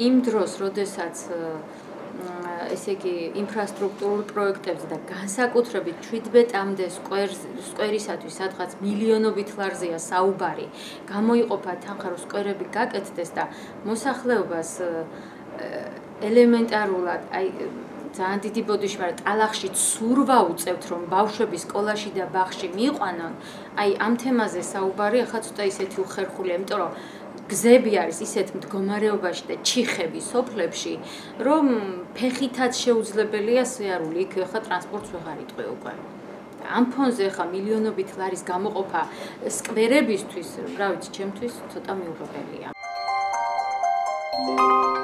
იმ დროს, როდესაც ესე იგი ინფრასტრუქტურულ პროექტებზე და განსაკუთრებით 17-მდე სკვერს სკვერისათვის სადღაც მილიონობით ლარზეა საუბარი, გამოიყოფა თანხა რომ სკვერები გაკეთდეს და მოსახლეობას ელემენტარულად აი ძალიან დიდი ბოდიში მაგრამ ტალახში ცურვა უწევთ რომ ბავშვები სკოლაში და ბაღში მიიყვანონ აი ამ თემაზე საუბარი ახლა ცოტა ისეთი უხერხულია იმიტომ რომ გზები არის ისეთ მდგომარეობაში და ჩიხები სოფლებში, რომ ფეხითაც შეუძლებელია სიარული, იქ ხა ტრანსპორტს ვეღარ იტყვი უკვე. ამ ფონზე ხა მილიონობით ლარის გამოყოფა სკვერებისთვის, რა ვიცი, ჩემთვის ცოტა მიუღებელია. Thank you.